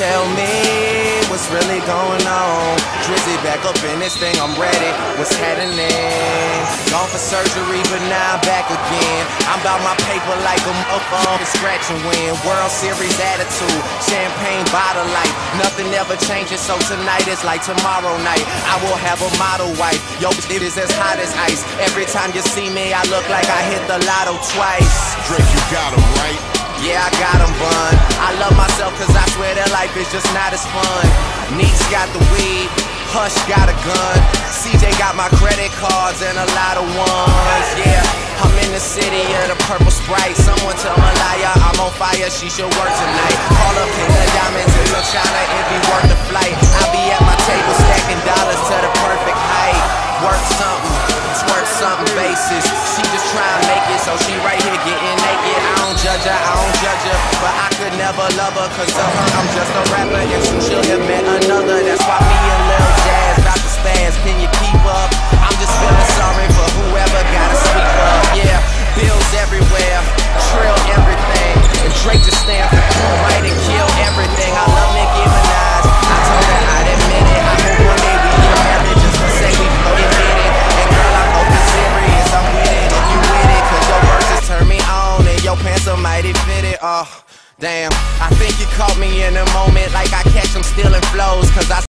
Tell me what's really going on. Drizzy back up in this thing, I'm ready. What's happening? Gone for surgery, but now I'm back again. I'm about my paper like i'm a motherfucker, scratch and win. World Series attitude, champagne bottle light. Nothing ever changes, so tonight is like tomorrow night. I will have a model wife. Yo, it is as hot as ice. Every time you see me, I look like I hit the lotto twice. Drake, you got him right. Yeah, I got him, bun. I love myself cause I swear that life is just not as fun. Neeks got the weed, Hush got a gun. CJ got my credit cards and a lot of ones. Yeah, I'm in the city of the purple sprite. Someone tell Malaya I'm on fire, she should work tonight. Call up in the diamonds in China, it be worth the flight. I'll be at my table stacking dollars to the perfect height. Work something, twerk something basis. Judge her, but I could never love her, cause to her I'm just a rapper, and soon she'll met another. That's why me Oh. Damn, I think you caught me in a moment like I catch them stealing flows, cause I